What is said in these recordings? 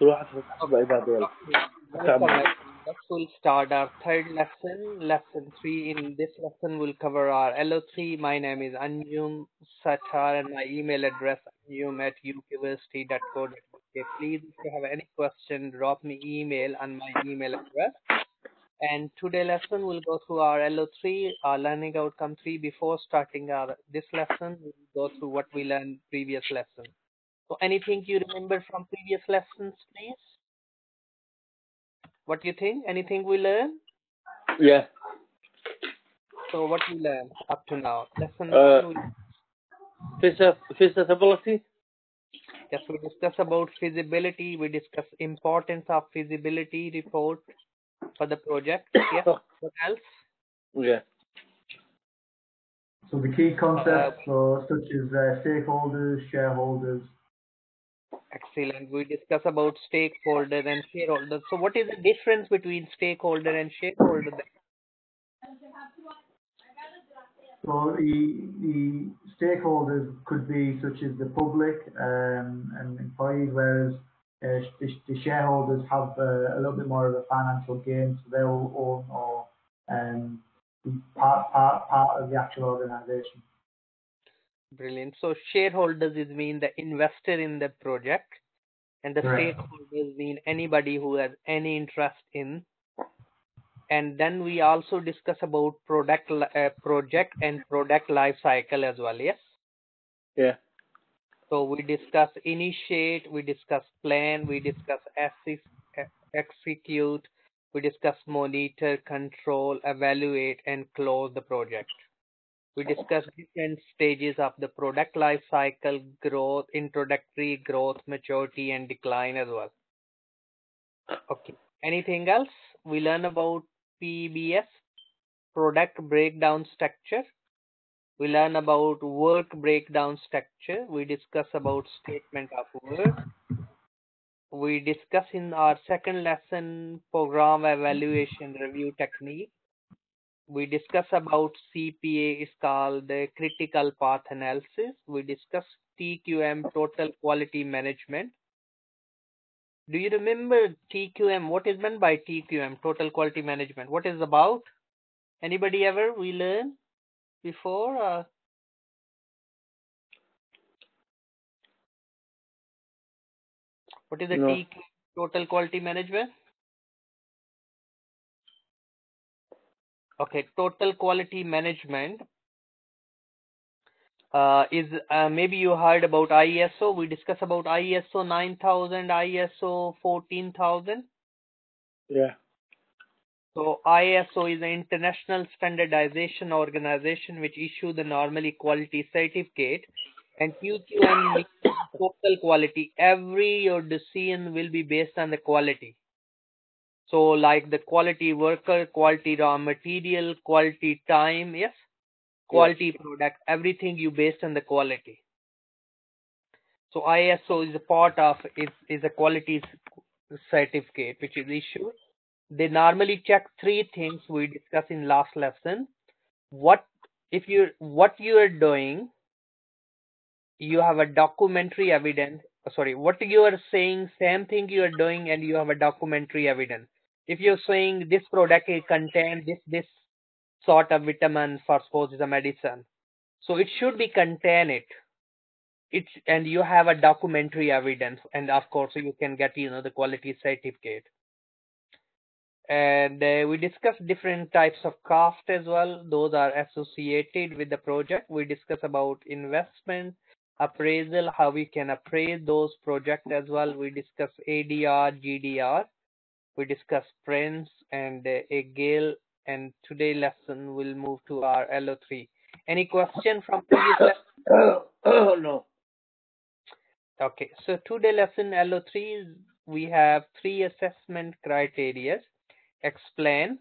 كل واحد في حسب عباده يلا Welcome, everyone. Next we'll start our third lesson, lesson three. In this lesson, we'll cover our LO3. My name is Anjum Satar and my email address anjum at ukuniversity.co.uk. Please, if you have any question, drop me email on my email address. And today lesson we'll go through our LO3, our learning outcome 3. Before starting our this lesson, we'll go through what we learned previous lesson. So anything you remember from previous lessons, please? What do you think? Anything we learned? Yeah. So what we learned up to now? Lesson Uh, one, we, Feasi- Feasibility. yes, we discuss about feasibility. We discuss importance of feasibility report for the project. Yes. Oh, What else? yeah. So the key Uh, concepts, so such as uh, stakeholders, shareholders. Excellent. We discuss about stakeholder and shareholder. So what is the difference between stakeholder and shareholder? So the, the stakeholders could be such as the public um, and employees, whereas uh, the, the shareholders have uh, a little bit more of a financial gain, so they'll own or um, be part, part, part of the actual organisation. Brilliant. So shareholders is mean the investor in the project, and the Correct. stakeholders mean anybody who has any interest in. And then we also discuss about product uh, project and product life cycle as well. Yes. Yeah. So we discuss initiate, we discuss plan, we discuss assist, execute, we discuss monitor, control, evaluate, and close the project. We discuss different stages of the product life cycle, growth, introductory, growth, maturity, and decline as well. Okay. Anything else? We learn about PBS, product breakdown structure. We learn about work breakdown structure. We discuss about statement of work. We discuss in our second lesson program evaluation review technique. We discuss about CPA is called the critical path analysis. We discuss TQM total quality management. Do you remember TQM? What is meant by TQM total quality management? What is about? Anybody ever we learn before? Uh, what is the No. TQM total quality management? Okay, total quality management uh, is uh, maybe you heard about ISO. We discuss about ISO 9000, ISO 14000. Yeah. So ISO is an international standardization organization which issue the normally quality certificate and TQM total quality. Every your decision will be based on the quality. So like the quality worker, quality raw material, quality time, yes, quality product, everything you based on the quality. So ISO is a part of is is a quality certificate which is issued. They normally check three things we discussed in last lesson. What if you what you are doing, you have a documentary evidence. Sorry, what you are saying, same thing you are doing, and you have a documentary evidence. If you're saying this product it contain this this sort of vitamin for suppose is a medicine, so it should be contain it. It's and you have a documentary evidence, and of course you can get you know the quality certificate. And uh, we discussed different types of cost as well. Those are associated with the project. We discuss about investment, appraisal, how we can appraise those projects as well. We discuss ADR, GDR. We discuss Prince and uh, Agile. And today lesson will move to our LO3. Any question from previous lesson? oh, no. Okay, so today lesson LO3 is we have three assessment criteria explain,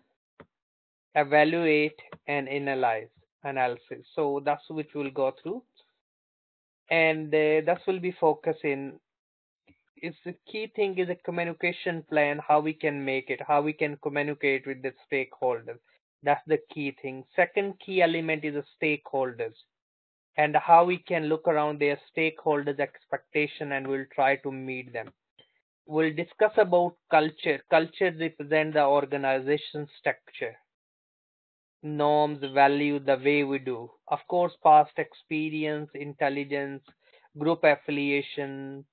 evaluate, and analyze analysis. So that's which we'll go through. And uh, that will be focusing is the key thing is a communication plan, how we can make it, how we can communicate with the stakeholders. That's the key thing. Second key element is the stakeholders and how we can look around their stakeholders' expectation and we'll try to meet them. we'll discuss about culture. Culture represent the organization structure, norms, value, the way we do. Of course, past experience, intelligence, group affiliation,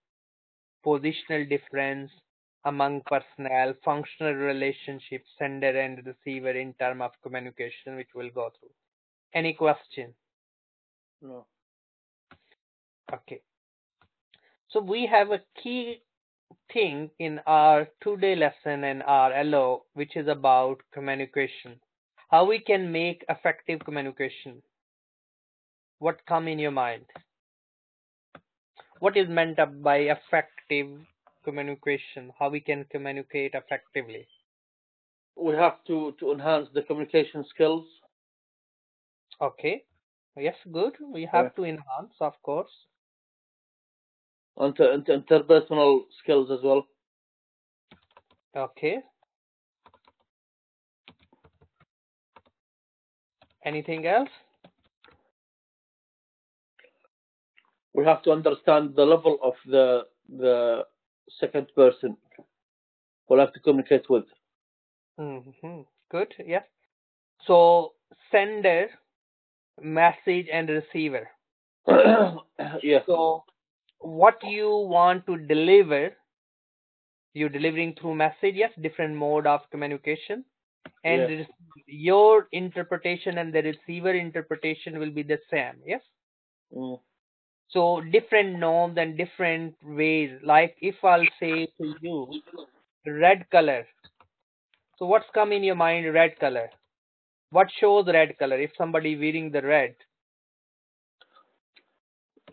positional difference among personnel, functional relationships, sender and receiver in term of communication, which we'll go through. Any question? No. Okay. So we have a key thing in our two-day lesson and our LO, which is about communication. How we can make effective communication. What come in your mind? What is meant by effective communication? How we can communicate effectively? We have to, to enhance the communication skills. Okay. Yes, good. We have Yeah. to enhance, of course. Inter, interpersonal skills as well. Okay. Anything else? We have to understand the level of the the second person we'll have to communicate with. hmm Good. Yes. So sender, message, and receiver. yeah. So what you want to deliver, you're delivering through message. Yes, different mode of communication, and Yeah. your interpretation and the receiver interpretation will be the same. Yes. Mm. So different norms and different ways. Like if I'll say to you, red color. So what's come in your mind? Red color. What shows red color? If somebody wearing the red,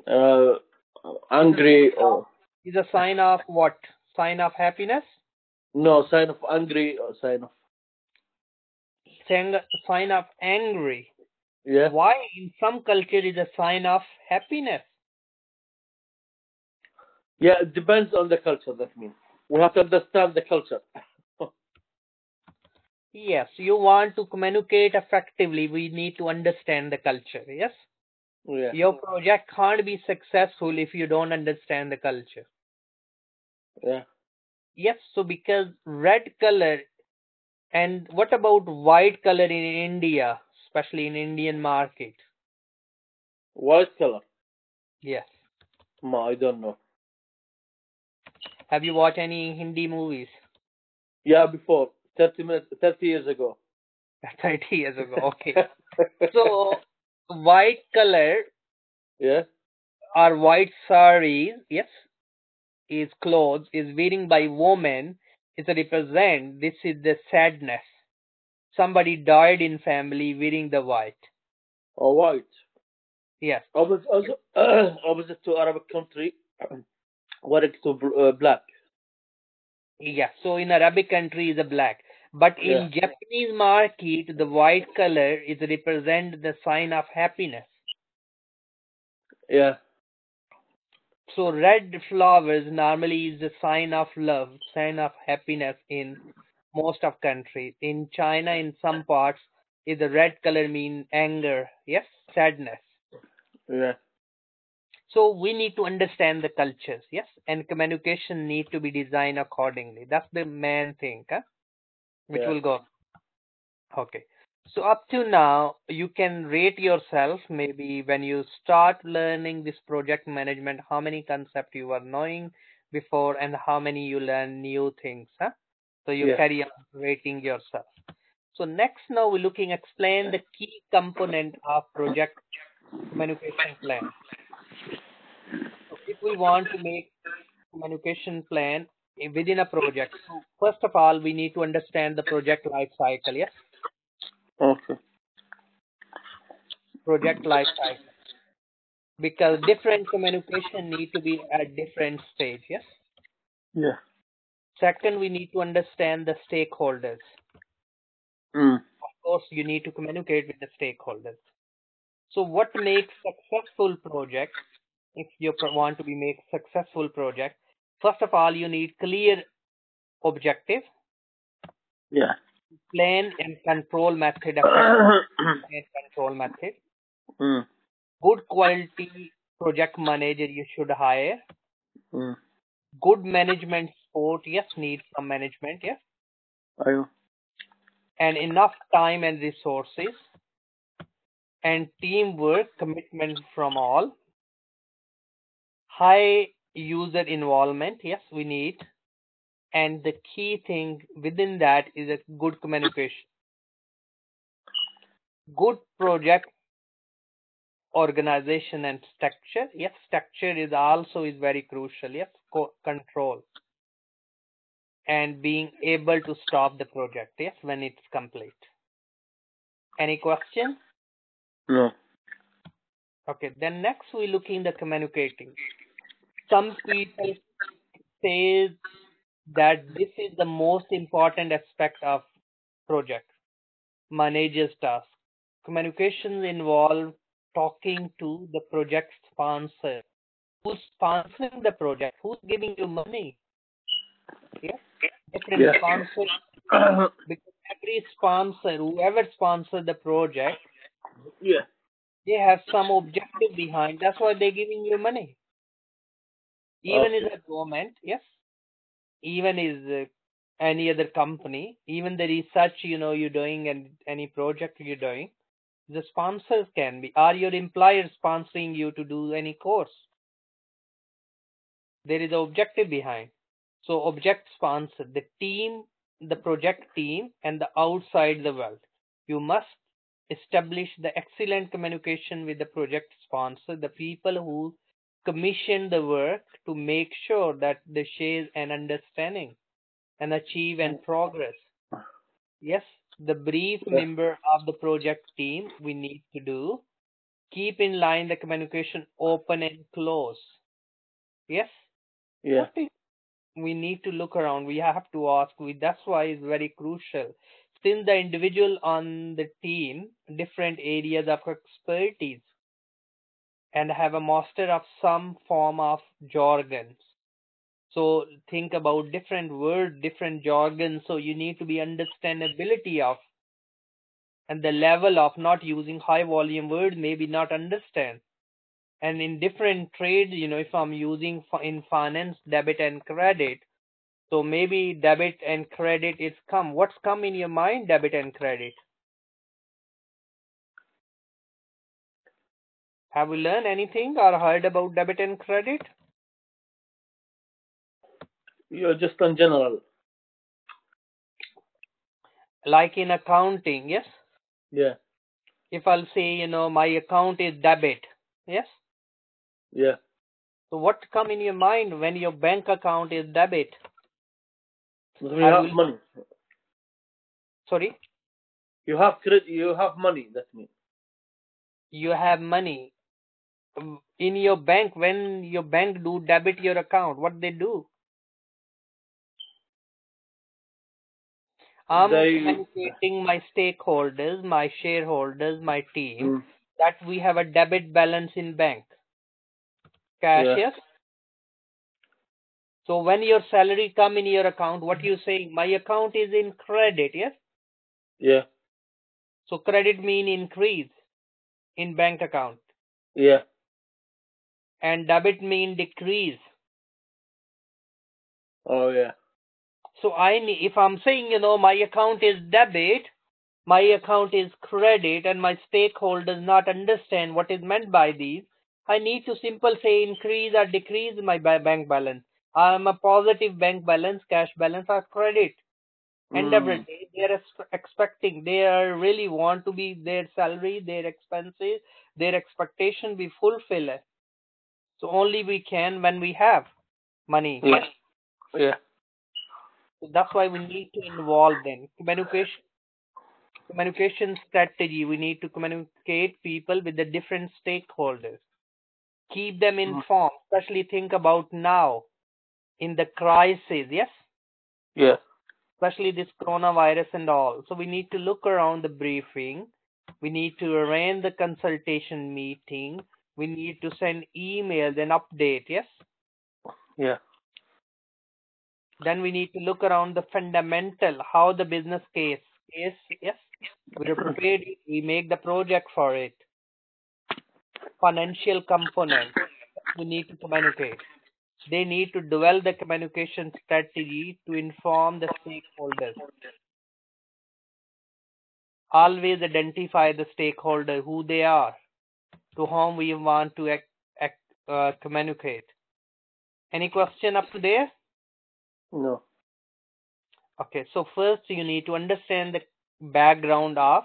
Uh, angry or is a sign of what? Sign of happiness. no sign of angry or sign of Sign of angry. yeah. Why in some culture is a sign of happiness? Yeah, it depends on the culture. That means we have to understand the culture. Yes, you want to communicate effectively. We need to understand the culture. Yes. Yeah. Your project can't be successful if you don't understand the culture. Yeah. Yes, so because red color and what about white color in India, especially in Indian market? White color. Yes. No, I don't know. Have you watched any Hindi movies? Yeah, before thirty minutes, thirty years ago. 30 years ago. Okay. So white color yeah. or white sarees, yes, is clothes, is wearing by woman, is a represent, this is the sadness. Somebody died in family wearing the white. Or white. Yes. Opposite, also, opposite to Arabic country, wearing to uh, black. Yeah, so in Arabic country is a black. But in Yeah. Japanese market, the white color is represent the sign of happiness. Yeah. So red flowers normally is a sign of love, sign of happiness in most of countries. In China, in some parts, is the red color mean anger, yes, sadness. Yeah. So we need to understand the cultures, yes, and communication need to be designed accordingly. That's the main thing, huh? which Yeah. will go. Okay. So up to now, you can rate yourself maybe when you start learning this project management, how many concepts you were knowing before and how many you learn new things, huh? So you Yeah. carry on rating yourself. So next now we're looking explain the key component of project communication plan. So if we want to make communication plan within a project, so first of all we need to understand the project life cycle. Yes, Okay. project life cycle because different communication need to be at different stage. Yes. Yeah. Second, we need to understand the stakeholders. Mm. Of course, you need to communicate with the stakeholders. So, what makes successful project? if you want to be make successful project first of all you need clear objective. Yeah. Plan and control method and control method. Mm. good quality project manager you should hire. Mm. good management support yes need some management yes. Yeah. and enough time and resources. And teamwork commitment from all high user involvement, yes, we need, and the key thing within that is a good communication. Good project organization and structure. Yes, structure is also is very crucial. Yes, co- control and being able to stop the project. Yes, when it's complete. Any question? no Okay, then next we looking the communicating. Some people say that this is the most important aspect of project manager's task. Communications involve talking to the project sponsor. Who's sponsoring the project? Who's giving you money? Yeah, different Yeah. sponsors uh-huh. because every sponsor, whoever sponsors the project, yeah they have some objective behind. That's why they're giving you money. Even is Okay. a government, yes. Even is uh, any other company, even the research you know you're doing and any project you're doing, the sponsors can be. Are your employers sponsoring you to do any course? There is an objective behind. So object sponsor the team, the project team, and the outside the world. You must establish the excellent communication with the project sponsor, the people who commission the work to make sure that they share an understanding and achieve and progress. Yes, the brief Yeah. member of the project team we need to do. Keep in line the communication open and close. Yes, yeah we need to look around. We have to ask. We, that's why it's very crucial. Since the individual on the team, different areas of expertise, and have a master of some form of jargons. So think about different words, different jargon. So you need to be understandability of, and the level of not using high volume word, maybe not understand. And in different trades, you know, if I'm using in finance debit and credit, so maybe debit and credit is come. What's come in your mind, debit and credit? Have you learned anything or heard about debit and credit? you're just in general Like in accounting, yes? yeah If I'll say, you know, my account is debit, yes? yeah So what come in your mind when your bank account is debit? you have will- money Sorry, you have credit you have money that means you have money in your bank. When your bank do debit your account, what they do? I'm They- communicating my stakeholders, my shareholders, my team Mm. that we have a debit balance in bank. Cash, Yeah. yes? So when your salary come in your account, what you saying? My account is in credit, yes? yeah So credit mean increase in bank account yeah and debit mean decrease. oh yeah So I need, if I'm saying, you know, my account is debit, my account is credit, and my stakeholders not understand what is meant by these, I need to simple say increase or decrease my bank balance. I'm a positive bank balance, cash balance, or credit. End of the Mm. day, they are expecting, they are really want to be their salary, their expenses, their expectation be fulfilled. So only we can when we have money. yeah yeah So that's why we need to involve them. Communication, communication strategy. We need to communicate people with the different stakeholders. Keep them Mhm. informed. Especially think about now in the crisis. Yes, yeah especially this coronavirus and all. So we need to look around the briefing. We need to arrange the consultation meeting. We need to send email, then update. Yes. yeah Then we need to look around the fundamental, how the business case is. Yes, we're prepared. We make the project for it. Financial component. We need to communicate. they need to develop the communication strategy to inform the stakeholders. Always identify the stakeholder, who they are, to whom we want to act, act, uh, communicate. Any question up to there? No. Okay, so first you need to understand the background of,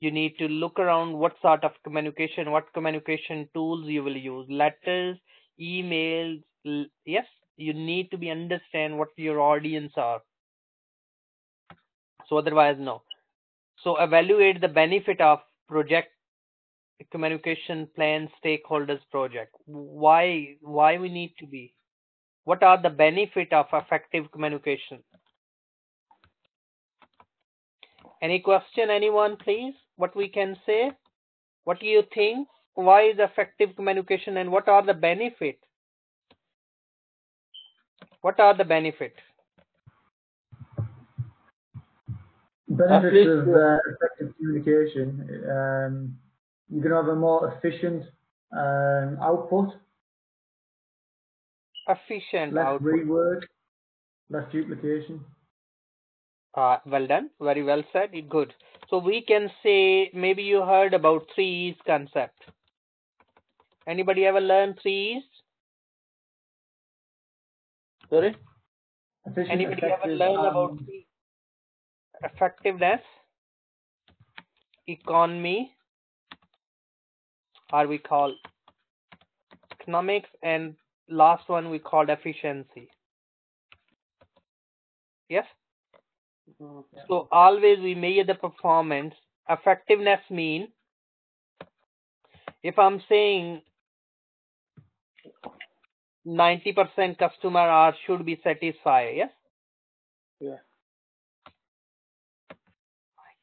you need to look around what sort of communication, what communication tools you will use, letters, emails, yes, you need to be understand what your audience are. So otherwise, no. So evaluate the benefit of project communication plan stakeholders project. Why why we need to be? What are the benefit of effective communication? Any question, anyone, please? What we can say? What do you think? Why is effective communication and what are the benefit? What are the benefit? Benefits of uh, effective communication. Um, you're going to have a more efficient um, output, Efficient less output. rework, less duplication. Uh, well done. Very well said. Good. So we can say maybe you heard about three E's concept. Anybody ever learned three E's? Sorry? Efficient, Anybody ever learned about and three? effectiveness, economy, or we call economics, and last one we called efficiency. Yes. Mhm. So always we measure the performance. Effectiveness mean if I'm saying 90% customer are should be satisfied, yes? Yeah.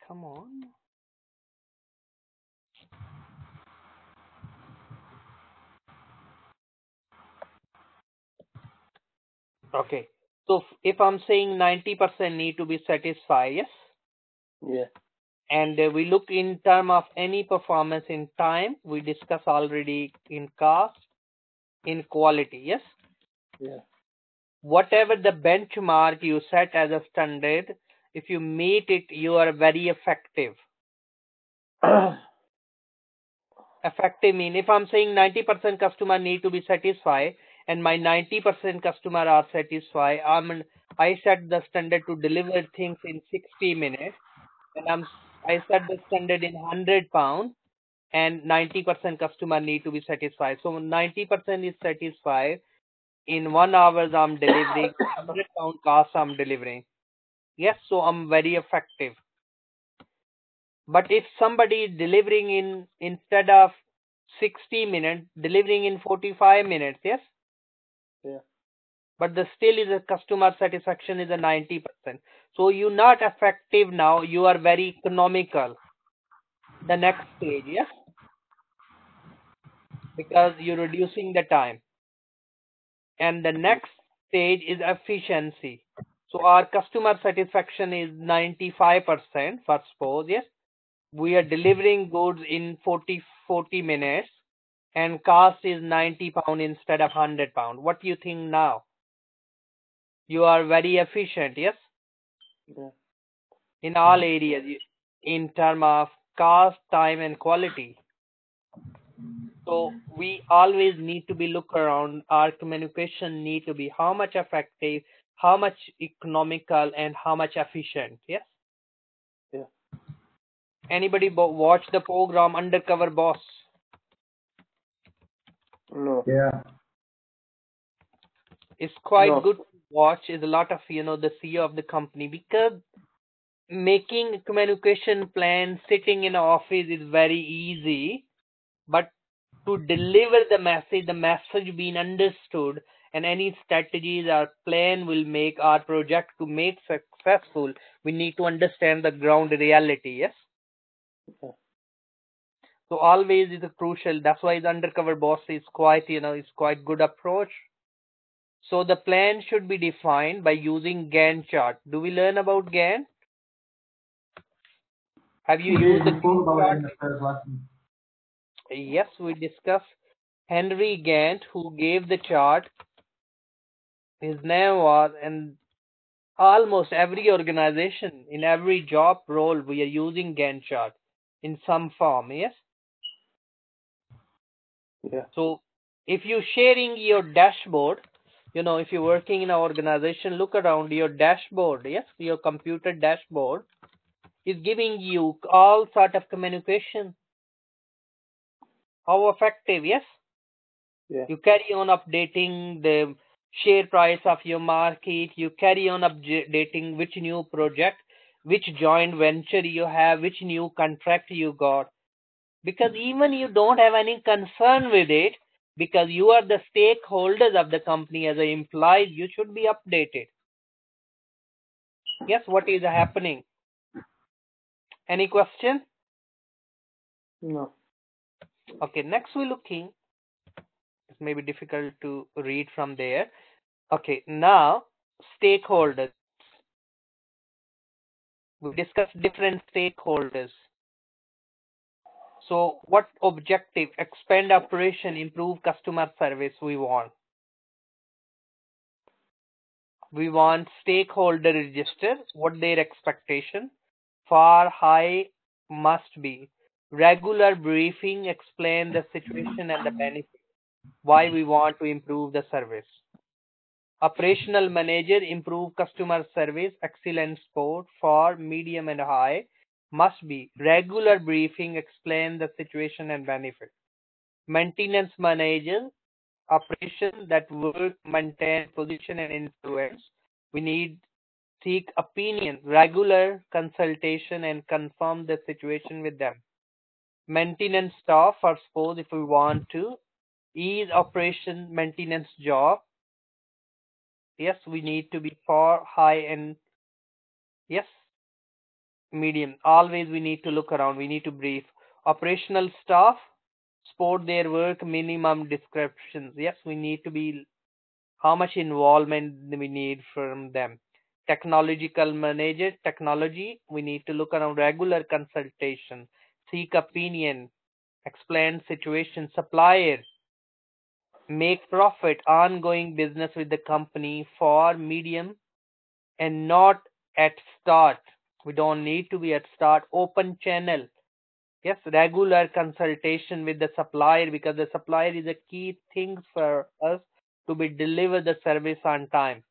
Come on. Okay. So if I'm saying 90% need to be satisfied, yes? Yeah. and uh, we look in term of any performance in time we discuss already in cost in quality yes Yeah. whatever the benchmark you set as a standard if you meet it you are very effective effective mean if i'm saying 90% customer need to be satisfied and my 90% customer are satisfied. I'm i set the standard to deliver things in 60 minutes and i'm i set the standard in 100 pound and 90% customer need to be satisfied. So 90% is satisfied. In one hours i'm delivering 100 pound cost i'm delivering. Yes so i'm very effective. But if somebody is delivering in instead of 60 minutes delivering in 45 minutes yes Yeah. but the still is a customer satisfaction is a 90% so you're not effective now you are very economical. The next stage yes because you're reducing the time. And the next stage is efficiency. So our customer satisfaction is 95% for suppose yes? We are delivering goods in 40 40 minutes and cost is 90 pound instead of 100 pound. What do you think now? You are very efficient yes? Yeah. in all areas in term of cost time and quality. So we always need to be look around. Our communication need to be how much effective how much economical and how much efficient yes? Yeah. anybody bo- watch the program undercover boss No. Yeah. it's quite No. good to watch is a lot of you know the CEO of the company because making a communication plan sitting in an office is very easy but to deliver the message the message being understood and any strategies or plan will make our project to make successful we need to understand the ground reality yes Yeah. So always is a crucial that's why the undercover boss is quite you know is quite good approach so the plan should be defined by using Gantt chart. Do we learn about Gantt? Have you We used the Gantt chart? in the first lesson. Yes, we discussed Henry Gantt, who gave the chart His name was, and almost every organization, in every job role, we are using Gantt chart in some form. Yes. Yeah. So if you're sharing your dashboard, you know, if you're working in an organization, look around your dashboard. Yes, your computer dashboard is giving you all sort of communication. How effective? Yes. Yeah. You carry on updating the share price of your market. You carry on updating which new project, which joint venture you have, which new contract you got. Because even you don't have any concern with it, because you are the stakeholders of the company as an employee, you should be updated. Yes, what is happening? Any question? No. Okay, next we're looking. It may be difficult to read from there. Okay, now stakeholders. We discussed different stakeholders. So what objective, expand operation, improve customer service we want? We want stakeholder register, what their expectation, far high must be. Regular briefing, explain the situation and the benefit, why we want to improve the service. Operational manager, improve customer service, excellent support for medium and high, must be regular briefing, explain the situation and benefit. Maintenance manager, operation that work, maintain position and influence. We need seek opinion, regular consultation and confirm the situation with them. Maintenance staff, or suppose if we want to, ease operation maintenance job. Yes, we need to be far high and yes, medium. Always we need to look around. We need to brief. Operational staff, support their work, minimum descriptions. Yes, we need to be how much involvement we need from them. Technological manager, technology, we need to look around regular consultation, seek opinion, explain situation, supplier, make profit, ongoing business with the company for medium and not at start we don't need to be at start open channel. Yes, regular consultation with the supplier because the supplier is a key thing for us to be deliver the service on time.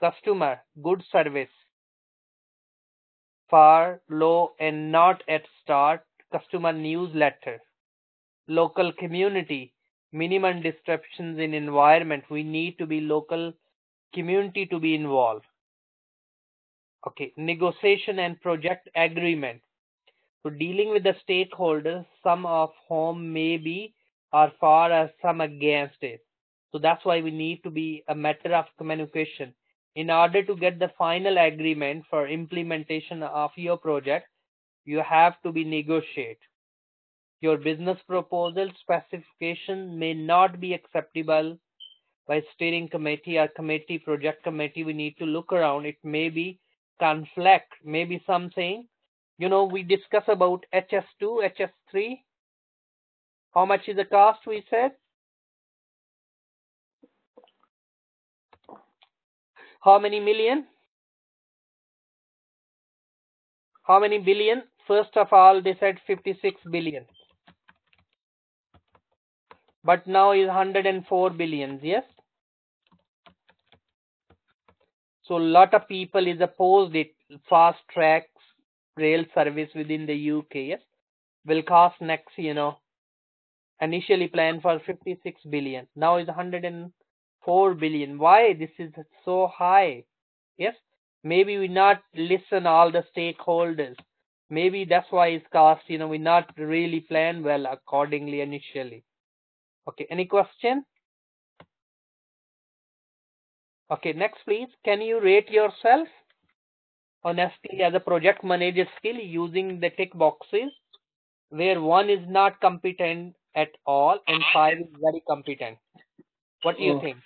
Customer, good service. Far, low and not at start. Customer newsletter. Local community. Minimum disruptions in environment. We need to be local community to be involved. Okay, negotiation and project agreement. So dealing with the stakeholders, some of whom may be or far as some against it. So that's why we need to be a matter of communication. In order to get the final agreement for implementation of your project, you have to be negotiate. Your business proposal specification may not be acceptable by steering committee or committee, project committee. We need to look around. It may be conflict, maybe something. You know, we discuss about HS2, HS3. How much is the cost, we said? How many million? How many billion? First of all, they said 56 billion. But now is 104 billions, yes? So a lot of people is opposed it fast track rail service within the UK. Yes, will cost next, you know, initially planned for 56 billion. Now is 104 billion. Why this is so high? Yes, maybe we not listen all the stakeholders. Maybe that's why it's cost. You know, we not really plan well accordingly initially. Okay, any question? Okay, next please. Can you rate yourself honestly as a project manager skill using the tick boxes where one is not competent at all and five is very competent? What do you Oh. think?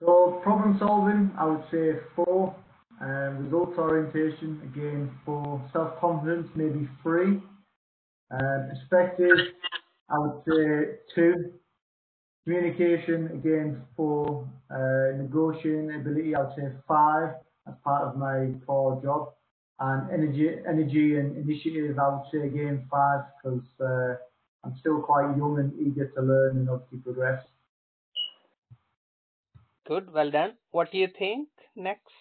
So problem solving, I would say four. Um, results orientation, again, for self-confidence, maybe three. Um, perspective, I would say two. Communication, again, for uh, negotiating ability, I would say five as part of my core job. And energy, energy and initiative, I would say again five because uh, I'm still quite young and eager to learn and obviously progress. Good, well done. What do you think next?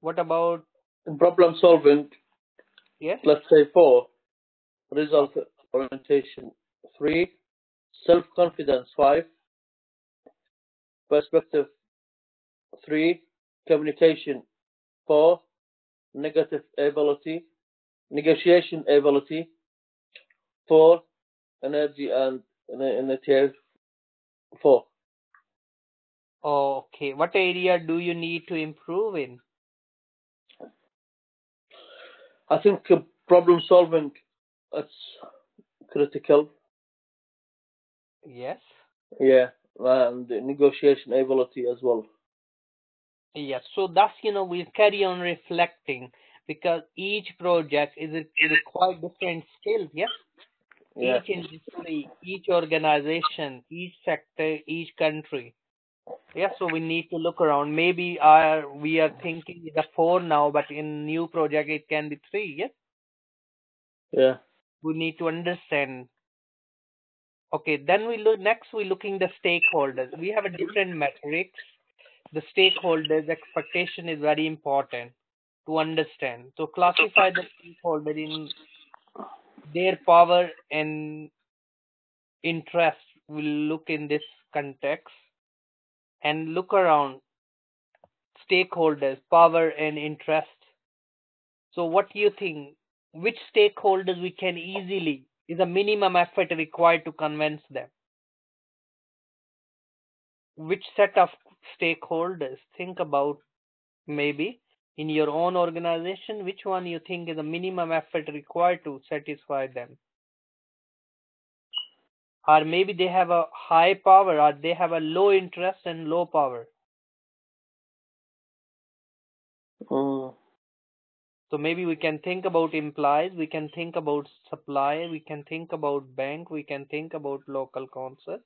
What about In problem solving, yes? let's say four. Result orientation, three. Self confidence, five. Perspective, three. Communication, four. Negative ability, negotiation ability, four. Energy and initiative, four. Okay, what area do you need to improve in? I think problem solving that's critical. Yes. Yeah, and negotiation ability as well. Yes. So that's you know we carry on reflecting because each project is is quite different skill. Yes. Yeah, Each industry, each organization, each sector, each country. Yeah, so we need to look around. Maybe our we are thinking the four now, but in new project it can be three. Yes, yeah, we need to understand. Okay, then we look next. We looking the stakeholders. We have a different metrics. The stakeholders expectation is very important to understand. So classify the stakeholder in their power and interest. We'll look in this context and look around stakeholders, power and interest. So what do you think? Which stakeholders we can easily is a minimum effort required to convince them? Which set of stakeholders? Think about maybe in your own organization, which one you think is a minimum effort required to satisfy them? Or maybe they have a high power or they have a low interest and low power. Mm, So maybe we can think about employees, we can think about supply, we can think about bank, we can think about local council,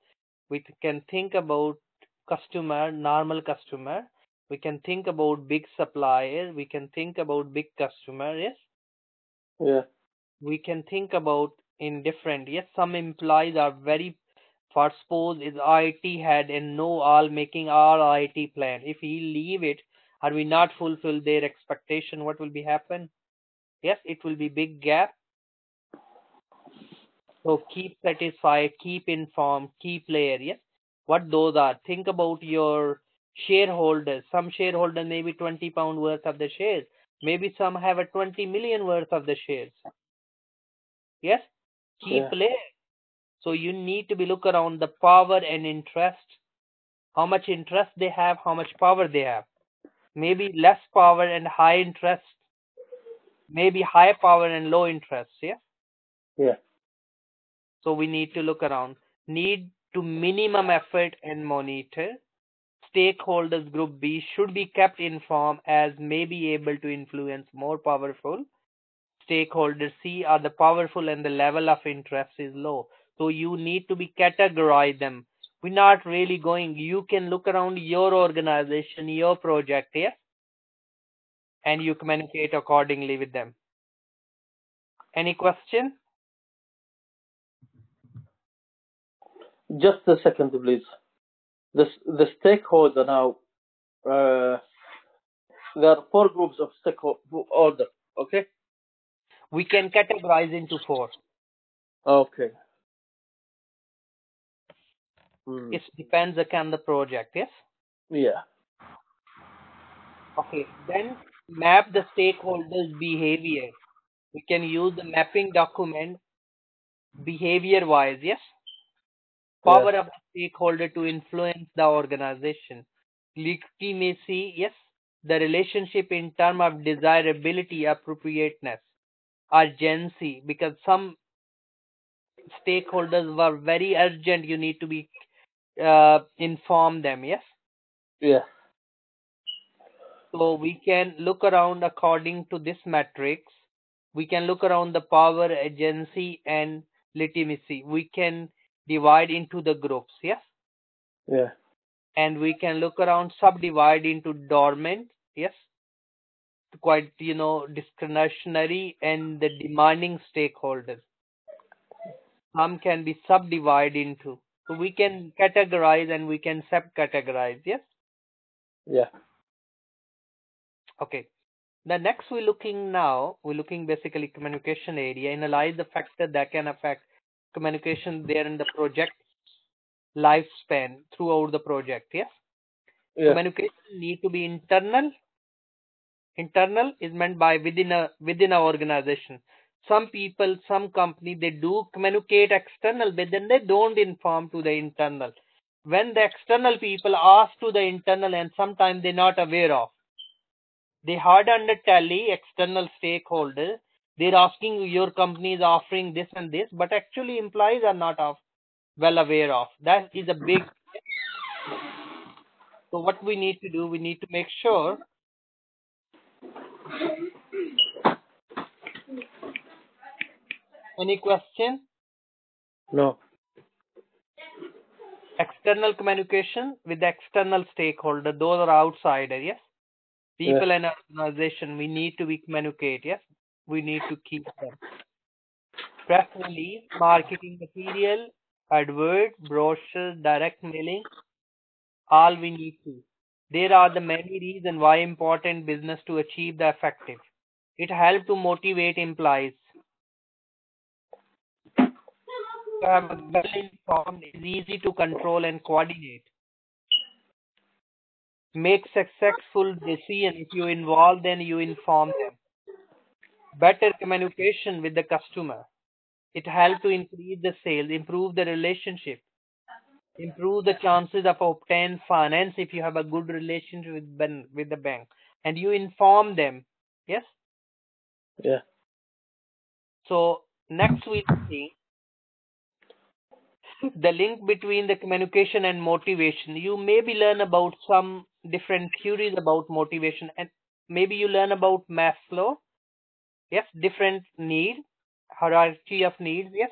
we can think about customer, normal customer, we can think about big supplier, we can think about big customer, yes. yeah, We can think about in different, yes, some employees are very suppose is IT head and know all making all IT plan. If he leave it are we not fulfill their expectation, what will be happen? Yes, it will be big gap. So keep satisfied, keep informed, keep layer. Yes, what those are. Think about your shareholders. Some shareholder maybe 20 pound worth of the shares. Maybe some have a 20 million worth of the shares. Yes, keep Yeah. layer. So you need to be look around the power and interest. How much interest they have, how much power they have. Maybe less power and high interest. Maybe high power and low interest. Yeah. yeah, So we need to look around. Need to minimum effort and monitor. Stakeholders group B should be kept informed as may be able to influence more powerful. Stakeholders C are the powerful and the level of interest is low. So you need to be categorize them. We're not really going. You can look around your organization, your project here, and you communicate accordingly with them. Any question? Just a second, please. The the stakeholder now. Uh, there are four groups of stakeholder. Okay. We can categorize into four. Okay. Mm, It depends upon the project. Yes. yeah. Okay. Then map the stakeholders' behavior. We can use the mapping document behavior wise. Yes. Power of the stakeholder to influence the organization. Legitimacy. Yes. The relationship in terms of desirability, appropriateness, urgency. Because some stakeholders were very urgent. You need to be uh, inform them. Yes. Yeah. So we can look around according to this matrix. We can look around the power, urgency, and legitimacy. We can divide into the groups, yes? Yeah. And we can look around, subdivide into dormant, yes? Quite, you know, discretionary and the demanding stakeholders. Some can be subdivided into. So we can categorize and we can subcategorize, yes? Yeah. Okay. The next we're looking now, we're looking basically communication area, analyze the factor that can affect communication there in the project lifespan throughout the project. Yes. Yeah. Communication need to be internal. Internal is meant by within a within a organization. Some people, some company, they do communicate external, but then they don't inform to the internal. When the external people ask to the internal, and sometimes they're not aware of they heard under tally external stakeholder. They're asking your company is offering this and this, but actually employees are not of, well aware of. That is a big. So what we need to do, we need to make sure. Any question? No. External communication with the external stakeholder. Those are outsider. Yes people and organization we need to be communicate yes we need to keep them press release marketing material advert brochure direct mailing all we need to there are the many reasons why important business to achieve the effective. It helps to motivate employees. To have a well informed is easy to control and coordinate. Make successful decision if you involve them you inform them. Better communication with the customer. It helps to increase the sales improve the relationship improve the chances of obtain finance if you have a good relationship with ben, with the bank and you inform them yes Yeah. so next we see the link between the communication and motivation you maybe learn about some different theories about motivation and maybe you learn about Maslow. Yes, different need, hierarchy of needs. Yes,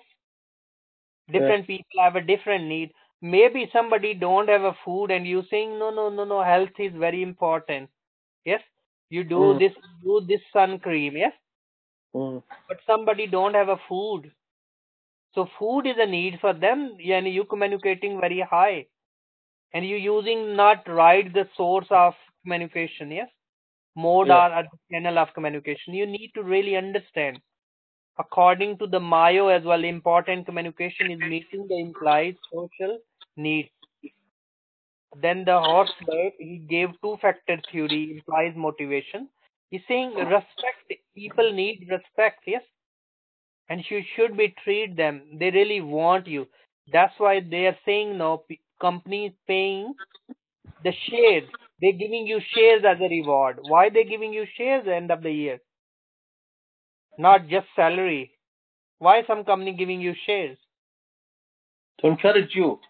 different people have a different need. Maybe somebody don't have a food and you saying no, no, no, no. Health is very important. Yes, you do Mm. this, do this sun cream. Yes, Mm. but somebody don't have a food. So food is a need for them, and you communicating very high and you using not right the source of communication yes mode Yeah. or channel of communication you need to really understand according to the mayo as well important communication is meeting the implied social needs then the horse Herzberg he gave two factor theory implies motivation. He's saying respect people need respect yes? And you should be treat them. They really want you. That's why they are saying no. Companies paying the shares they're giving you shares as a reward. Why they giving you shares at the end of the year? Not just salary. Why some company giving you shares? To encourage you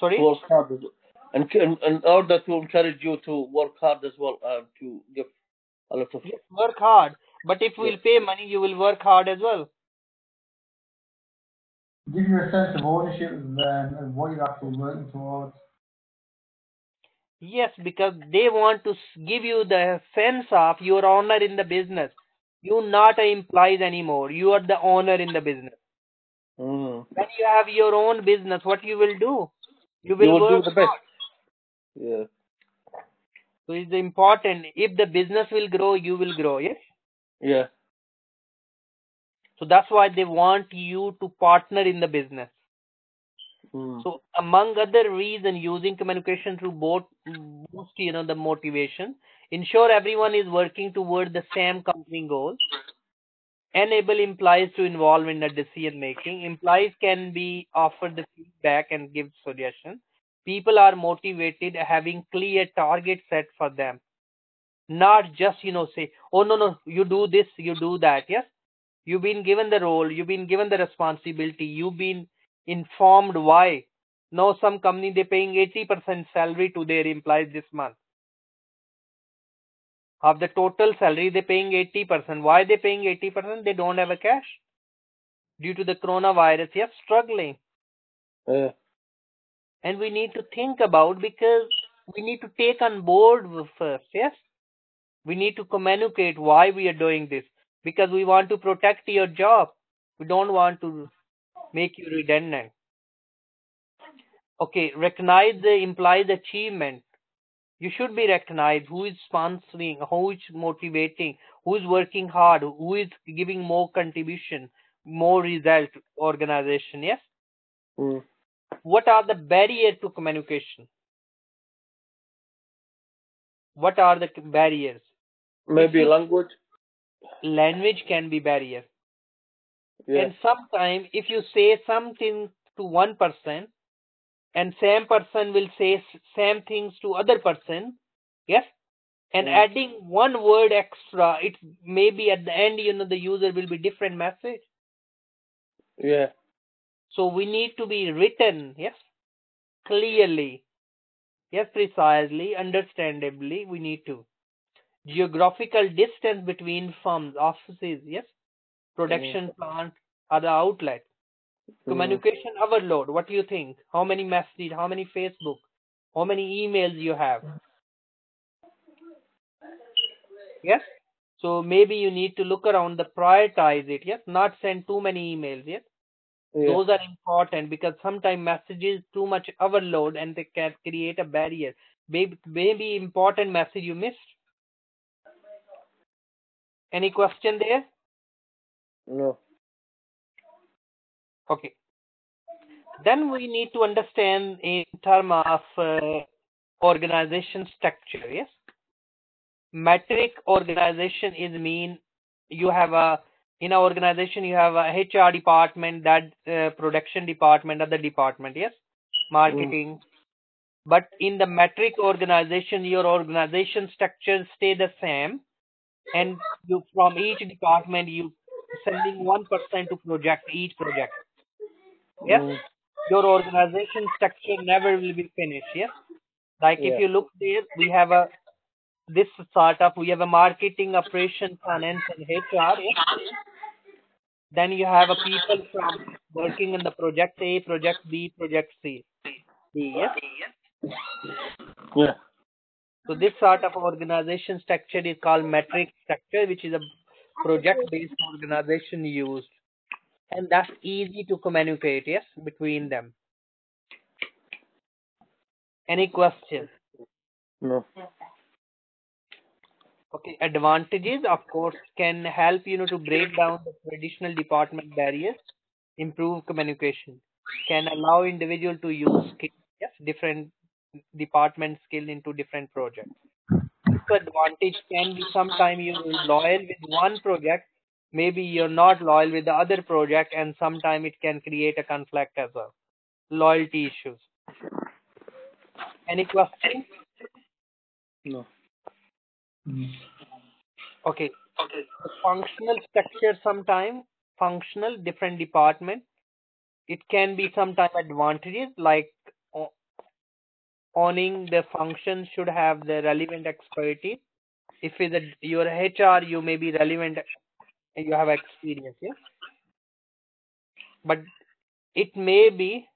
sorry work hard, as- and in, in order to encourage you to work hard as well, and to give a lot of. Yes, work hard but if we'll pay money you will work hard as well Give you a sense of ownership of, um, of what you're actually working towards. Yes, because they want to give you the sense of your owner in the business. You're not an employee anymore. You are the owner in the business. Mm. When you have your own business, what you will do? You will, You will do the best. Yeah. So it's important. If the business will grow, you will grow. Yes. Yeah. So that's why they want you to partner in the business. Mm. So among other reason, using communication through both boost, you know, the motivation, ensure everyone is working toward the same company goal, enable employees to involve in the decision making. Employees can be offered the feedback and give suggestions. People are motivated, having clear target set for them, not just you know say, oh no no, you do this, you do that. Yes, you've been given the role, you've been given the responsibility, you've been informed why. Now some company they're paying 80% salary to their employees this month. Of the total salary they're paying 80% why they paying 80% they don't have a cash. Due to the coronavirus yes struggling. Yeah. and we need to think about because we need to take on board first yes? We need to communicate why we are doing this. Because we want to protect your job. We don't want to make you redundant. Okay recognize the implied achievement you should be recognized. Who is sponsoring? Who is motivating? Who is working hard? Who is giving more contribution more result organization? Yes? Mm. what are the barriers to communication? What are the barriers? Maybe you- language. language can be barrier. Yeah. and sometimes if you say something to one person and same person will say same things to other person yes? And Mm. adding one word extra it maybe at the end you know the user will be different message. Yeah. so we need to be written yes? Clearly. Yes precisely understandably we need to. Geographical distance between firms offices yes? Production plant other outlet Mm. communication overload what do you think? How many messages how many facebook? How many emails you have? Yes? So maybe you need to look around the prioritize it yes? Not send too many emails yes? Yeah. those are important because sometimes messages too much overload and they can create a barrier. Maybe, maybe important message you missed? Any question there? No. Okay. Then we need to understand in term of uh, organization structure. Yes. Matrix organization is mean you have a in a organization you have a HR department, that uh, production department, other department. Yes. Marketing. But in the matrix organization, your organization structure stay the same, and you from each department you sending one person to project each project. Yes, Mm. your organization structure never will be finished. Yes, like if you look there, we have a this startup. We have a marketing, operation, finance, and HR. Yes. Then you have a people from working in the project A, project B, project C. yes. Yeah. So this sort of organization structure is called matrix structure, which is a project-based organization used. And that's easy to communicate, yes, between them. Any questions? No. Okay, advantages, of course, can help you know to break down the traditional department barriers, improve communication, can allow individual to use skill, yes, different department skill into different projects. Disadvantage can be sometime you're loyal with one project, maybe you're not loyal with the other project, and sometime it can create a conflict as well. Loyalty issues. Any questions? No. Okay. okay functional structure sometime functional different department. It can be sometime advantages like owning the function should have the relevant expertise. If it's a, your HR, you may be relevant. You have experience, yes. But it may be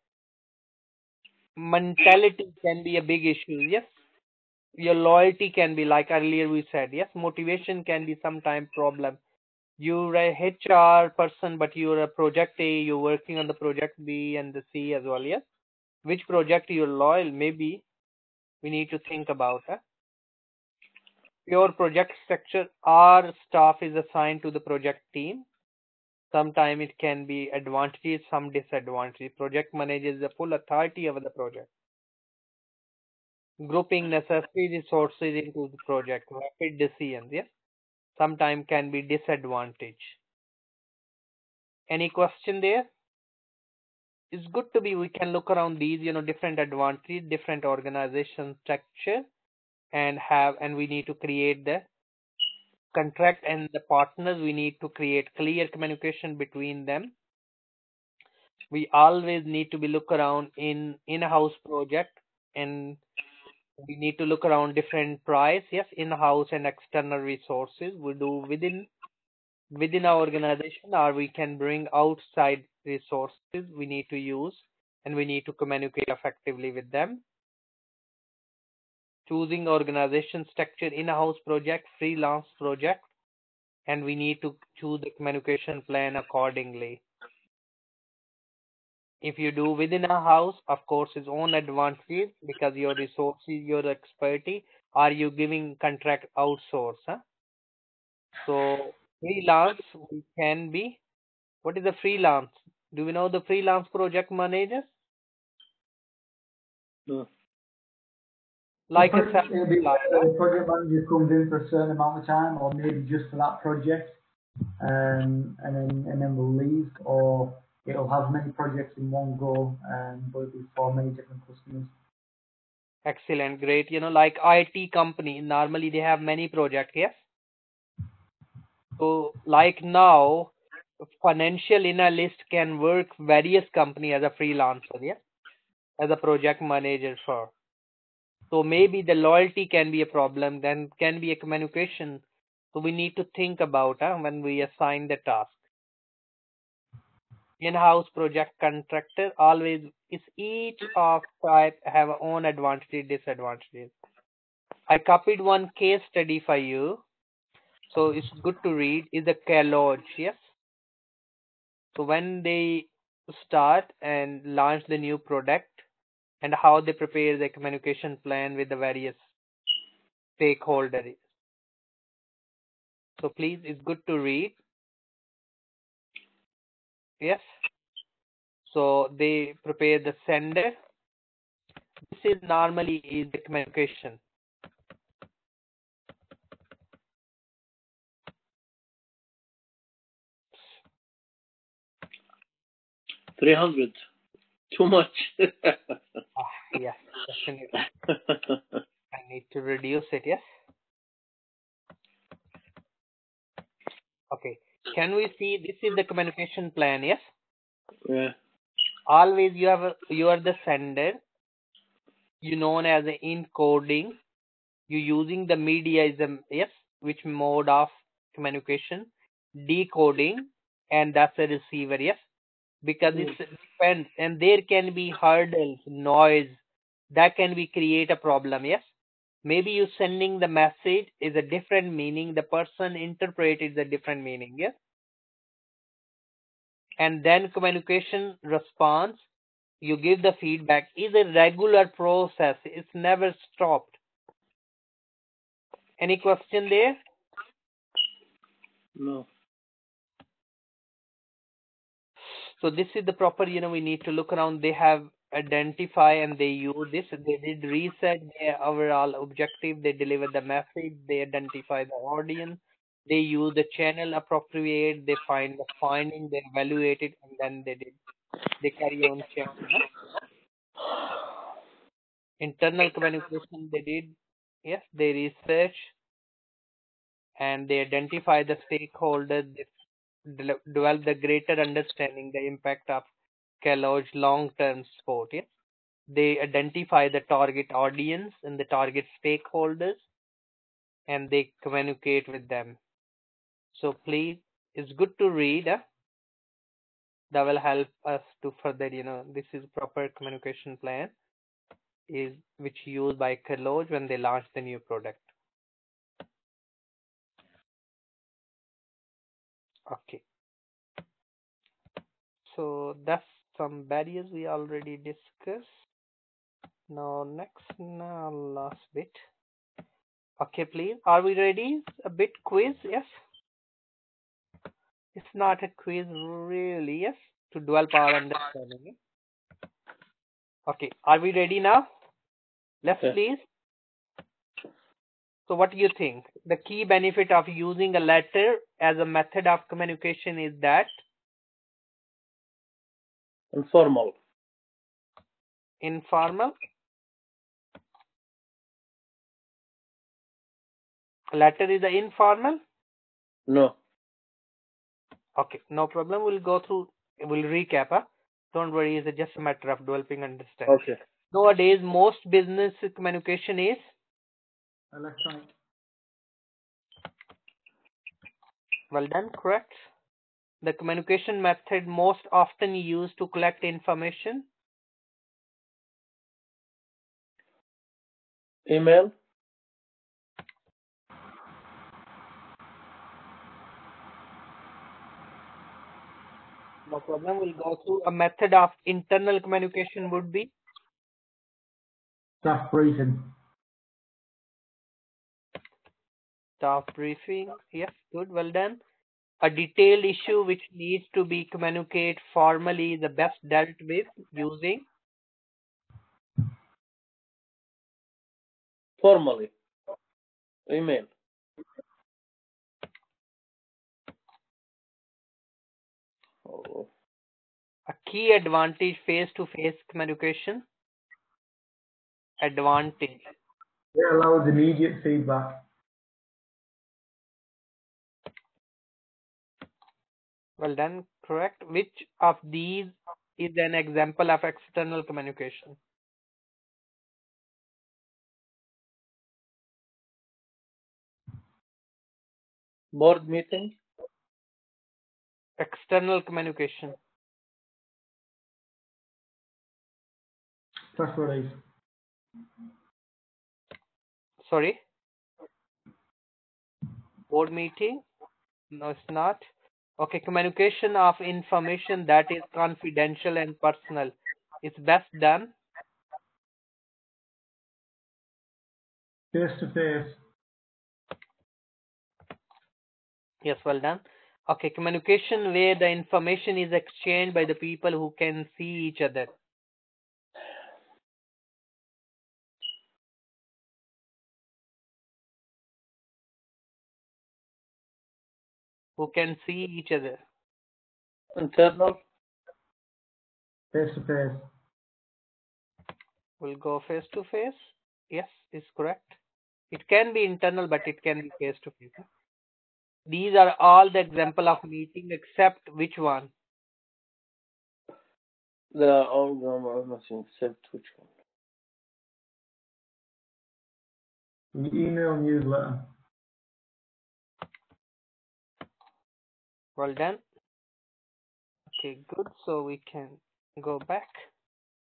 mentality can be a big issue, yes your loyalty can be like earlier we said yes motivation can be sometime problem you're a hr person but you're a project a you're working on the project b and the c as well yes which project you're loyal maybe we need to think about huh? Pure project structure our staff is assigned to the project team. Sometime it can be advantages some disadvantages. Project manager is the full authority over the project. Grouping necessary resources into the project, rapid decisions, yes, sometimes can be disadvantage. Any question there? It's good to be, we can look around these, you know, different advantages, different organization structure and have, and we need to create the contract and the partners, we need to create clear communication between them. We always need to be look around in in-house project and we need to look around different price yes in-house and external resources we do within within our organization or we can bring outside resources we need to use and we need to communicate effectively with them choosing organization structure in-house project freelance project and we need to choose the communication plan accordingly if you do within a house, of course, its own advantages because your resources, your expertise, are you giving contract outsource? Huh? So freelance we can be. What is the freelance? Do we know the freelance project managers? No. Like a project, it'll be, self the project manager comes in for a certain amount of time, or maybe just for that project, um, and then and then we'll leave, or it'll have many projects in one go, um, but it'll be for many different customers. Excellent, great. You know, like IT company, normally they have many projects, yes? So like now, financial analyst can work various company as a freelancer, yeah? As a project manager for. So maybe the loyalty can be a problem, then can be a communication. So we need to think about when we assign the task. In-house project contractor always is each of type have own advantages, disadvantages. I copied one case study for you. So it's good to read is the Kellogg, yes. So when they start and launch the new product and how they prepare the communication plan with the various stakeholders. So please, it's good to read. Yes. So they prepare the sender. This is normally is the communication. Three hundred. Too much. Ah, yes, definitely. I need to reduce it, yes? Okay. Can we see this is the communication plan, yes? yeah. Always you have a, you are the sender. You known as the encoding. You using the media is the yes, which mode of communication? Decoding and that's a receiver, yes? Because Mm. it depends and there can be hurdles, noise that can be create a problem, yes? maybe you sending the message is a different meaning the person interpreted the different meaning yes and then communication response you give the feedback is a regular process it's never stopped any question there No. So this is the proper you know we need to look around. They have identify and they use this. They did research. Their overall objective they deliver the message. They identify the audience. They use the channel appropriate. They find the finding. They evaluate it and then they did they carry on check internal communication they did. Yes they research and they identify the stakeholders they de- develop the greater understanding the impact of Kellogg's long-term sport. Yeah? They identify the target audience and the target stakeholders, and they communicate with them. So please, it's good to read. Huh? That will help us to further, you know, this is proper communication plan is which used by Kellogg when they launch the new product. Okay. So that's some barriers we already discussed. Now next, now last bit. Okay, please. Are we ready? A bit quiz, yes? It's not a quiz really, yes? To develop our understanding. Eh? Okay, are we ready now? Let's Yeah. please. So what do you think? The key benefit of using a letter as a method of communication is that Informal. informal. Letter is a informal. No. Okay, no problem. We'll go through. We'll recap. Huh? Don't worry. It's just a matter of developing understanding. Okay. Nowadays, most business communication is Electronic. Well done, correct. The communication method most often used to collect information. Email. No problem. We'll go through a method of internal communication would be Staff briefing. Staff briefing. Yes, good, well done. A detailed issue which needs to be communicated formally the best dealt with using Formally. Email. Oh, a key advantage face-to-face communication. Advantage. It allows immediate feedback. Well done, correct. Which of these is an example of external communication? board meeting. External communication. Press release. Sorry. Board meeting? No, it's not. Okay, communication of information that is confidential and personal. It's best done. Face to face. Yes, well done. Okay, communication where the information is exchanged by the people who can see each other. Who can see each other. Internal. Face to face. We'll go face to face. Yes, is correct. It can be internal, but it can be face to face. These are all the example of meeting except which one? They are all missing except which one? The email newsletter. Well done. Okay, good. So we can go back.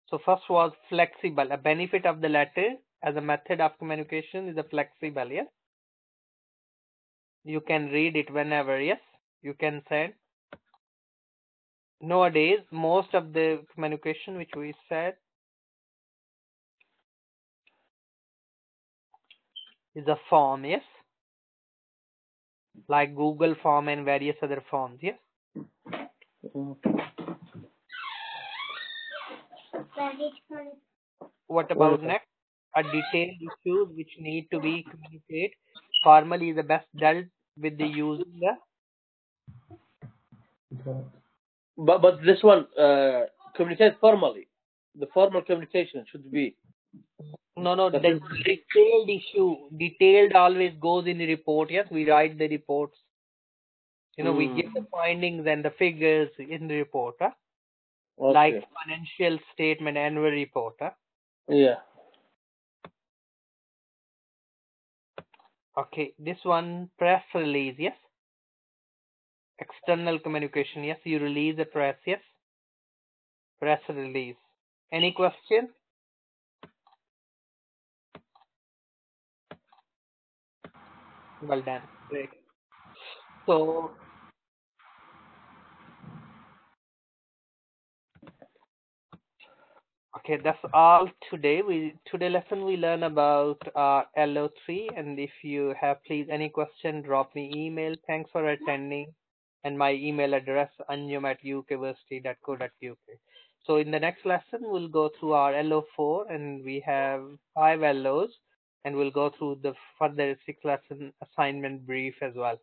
So first was flexible. A benefit of the latter as a method of communication is a flexible, yes? You can read it whenever, yes? You can send. Nowadays, most of the communication which we said is a form, yes? Like Google form and various other forms, yes? What about Okay. next? A detailed issues which need to be communicated formally is the best dealt with the user. Okay. But but this one uh, communicate formally. The formal communication should be no no the detailed issue detailed always goes in the report yes we write the reports you know we Hmm. give the findings and the figures in the report huh? okay. like financial statement annual report huh? yeah. okay this one press release yes external communication yes you release a press yes press release any question well done. Great. So okay that's all today. We today lesson we learn about uh, lo3 and if you have please any question drop me email. Thanks for attending. And my email address anjum at ukversity.co.uk so in the next lesson we'll go through our lo4 and we have five los and we'll go through the further six lesson assignment brief as well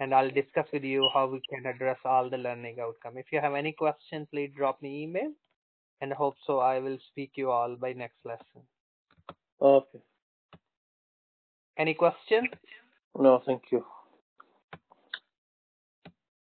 and I'll discuss with you how we can address all the learning outcome. If you have any question, please drop me email and hope so I will speak you all by next lesson. Okay. Any question? No, thank you.